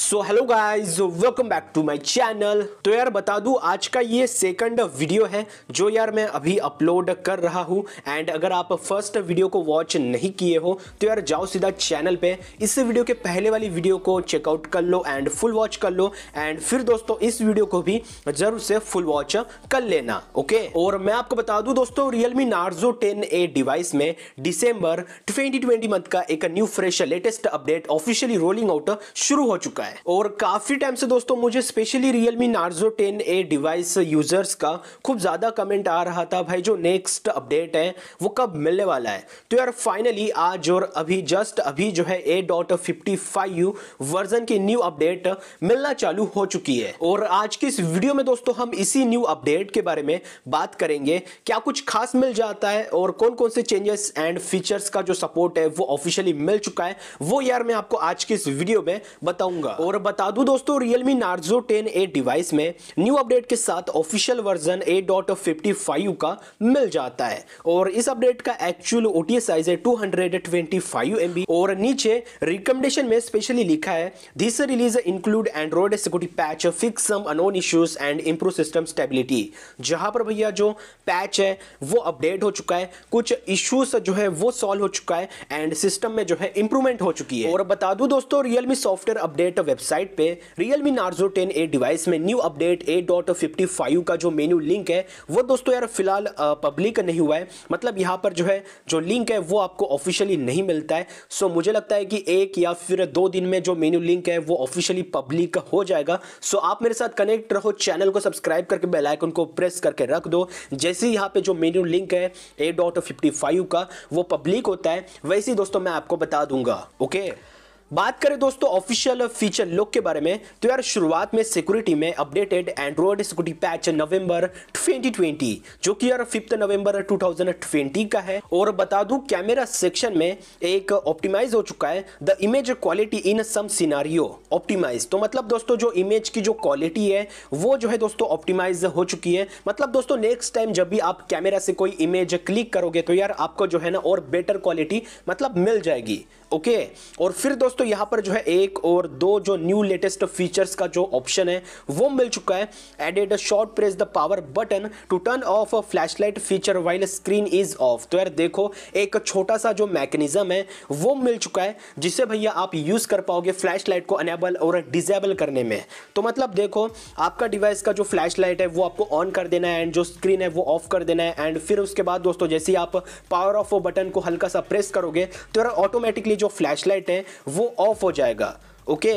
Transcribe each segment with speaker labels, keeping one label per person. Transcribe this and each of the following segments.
Speaker 1: So hello guys welcome back to my channel तो यार बता दूँ, आज का ये सेकंड वीडियो है, जो यार मैं अभी अपलोड कर रहा हूँ। एंड अगर आप फ़र्स्ट वीडियो को वॉच नहीं किए हो तो यार जाओ सीधा चैनल पे। इस वीडियो के पहले वाली वीडियो को चेकआउट कर लो एंड फुल वॉच कर लो। एंड फिर दोस्तों, इस वीडियो को भी ज़रूर से फुल वॉच कर लेना ओके और मैं आपको बता दूँ दोस्तों Realme Narzo ten A device में डिसम्बर ट्वेंटी मंथ का एक new fresh latest update officially rolling out शुरू हो चुका है। और काफ़ी टाइम से दोस्तों मुझे specially Realme Narzo ten A device users का खूब ज़्यादा कमेंट आ रहा था, भाई जो नेक्स्ट अपडेट है, वो कब मिलने वाला है? तो यार फाइनली आज और अभी जस्ट अभी जो है A dot fifty five version की न्यू अपडेट मिलना चालू हो चुकी है। और आज की इस वीडियो में दोस्तों हम इसी न्यू अपडेट के बारे में बात करेंगे, क्या कुछ खास मिल जाता है और कौन कौन से चेंजेस एंड फीचर्स का जो सपोर्ट है, वो ऑफिशियली मिल चुका है, वो यार मैं आपको आज की इस वीडियो में बताऊँगा। और बता दूँ दोस्तों, Realme Narzo 10A डिवाइस में न्यू अपडेट के साथ ऑफिशियल वर्जन 8.55 का मिल जाता है। और इस अपडेट का एक्चुअल ओटीएस साइज़ है 225 एमबी और नीचे रिकमेंडेशन में स्पेशली लिखा है this release include Android security patch fix some unknown issues and improve system stability जहाँ पर भैया जो पैच है, वो अपडेट हो चुका है, कुछ इश्यूज़ जो है, वो सॉल्व हो चुका है एंड सिस्टम में जो है इंप्रूवमेंट हो चुकी है। और बता दूँ दोस्तों रियलमी सॉफ्टवेयर अपडेट वेबसाइट पे Realme Narzo 10A डिवाइस में न्यू अपडेट 8.55 का जो मेन्यू लिंक है, वो दोस्तों यार फ़िलहाल पब्लिक नहीं हुआ है। मतलब यहाँ पर जो है, जो लिंक है, वो आपको ऑफिशियली नहीं मिलता है। सो मुझे लगता है कि एक या फिर दो दिन में जो मेन्यू लिंक है, वो ऑफिशियली पब्लिक हो जाएगा। सो आप मेरे साथ कनेक्ट रहो चैनल को सब्सक्राइब करके बेल आइकन को प्रेस करके रख दो। जैसे ही यहाँ पे जो मेन्यू लिंक है ए का, वो पब्लिक होता है। वैसे ही दोस्तों मैं आपको बता दूँगा ओके बात करें दोस्तों ऑफिशियल फीचर लुक के बारे में तो यार शुरुआत में सिक्योरिटी में updated Android security patch November 2020 जो कि यार फिफ्थ नवंबर 2020 का है। और बता दूँ कैमरा सेक्शन में एक ऑप्टिमाइज हो चुका है the image quality in some scenario optimise तो मतलब दोस्तों, जो इमेज की जो क्वालिटी है, वो जो है दोस्तों ऑप्टिमाइज हो चुकी है। मतलब दोस्तों नेक्स्ट टाइम जब भी आप कैमरा से कोई इमेज क्लिक करोगे तो यार आपको जो है ना और बेटर क्वालिटी मतलब मिल जाएगी ओके और फिर दोस्तों यहाँ पर जो है एक और दो जो न्यू लेटेस्ट फीचर्स का जो ऑप्शन है, वो मिल चुका है। Added short press the power button to turn off flashlight feature while screen is off तो यार देखो, एक छोटा सा जो मैकेनिज्म है, वो मिल चुका है जिससे भैया आप यूज़ कर पाओगे फ्लैश को अनेबल और डिजेबल करने में। तो मतलब देखो, आपका डिवाइस का जो फ्लैश लाइट है, वो आपको ऑन कर देना है एंड जो स्क्रीन है, वो ऑफ़ कर देना है। एंड फिर उसके बाद दोस्तों, जैसे आप पावर ऑफ़ बटन को हल्का सा प्रेस करोगे तो यार ऑटोमेटिकली जो फ्लैशलाइट है, वो ऑफ़ हो जाएगा ओके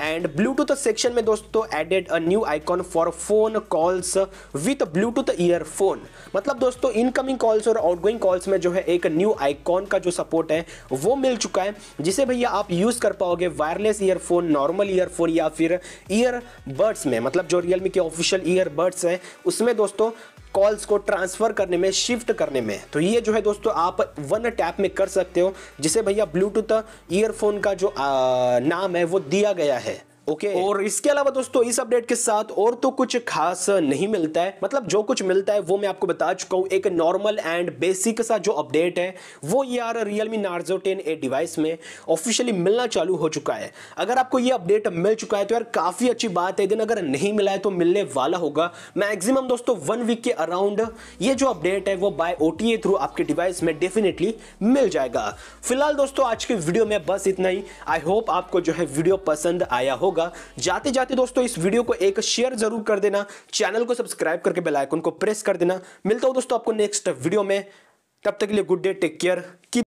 Speaker 1: एंड ब्लूटूथ सेक्शन में दोस्तों added a new icon for phone calls with Bluetooth earphone मतलब दोस्तों इनकमिंग कॉल्स और आउटगोइंग कॉल्स में जो है एक न्यू आइकॉन का जो सपोर्ट है, वो मिल चुका है, जिसे भैया आप यूज़ कर पाओगे वायरलेस ईयरफोन नॉर्मल ईयरफोन या फिर ईयरबड्स में। मतलब जो रियलमी के ऑफिशियल ईयरबड्स हैं, उसमें दोस्तों कॉल्स को ट्रांसफ़र करने में शिफ्ट करने में। तो ये जो है दोस्तों आप वन टैप में कर सकते हो जिसे भैया ब्लूटूथ ईयरफोन का जो आ, नाम है वो दिया गया है। Okay okay. और इसके अलावा दोस्तों, इस अपडेट के साथ और तो कुछ खास नहीं मिलता है। मतलब जो कुछ मिलता है, वो मैं आपको बता चुका हूँ। एक नॉर्मल एंड बेसिक सा जो अपडेट है, वो यार Realme Narzo ten A device में ऑफिशियली मिलना चालू हो चुका है। अगर आपको ये अपडेट मिल चुका है तो यार काफ़ी अच्छी बात है। दिन अगर नहीं मिला है तो मिलने वाला होगा। मैक्सिमम दोस्तों वन वीक के अराउंड ये जो अपडेट है, वो बाय ओटीए थ्रू आपके डिवाइस में डेफिनेटली मिल जाएगा। फ़िलहाल दोस्तों, आज के वीडियो में बस इतना ही। आई होप आपको जो है वीडियो पसंद आया होगा। होगा। जाते जाते दोस्तों, इस वीडियो को एक शेयर ज़रूर कर देना। चैनल को सब्सक्राइब करके बेलाइकन को प्रेस कर देना। मिलता हूँ दोस्तों आपको नेक्स्ट वीडियो में। तब तक के लिए गुड डे टेक केयर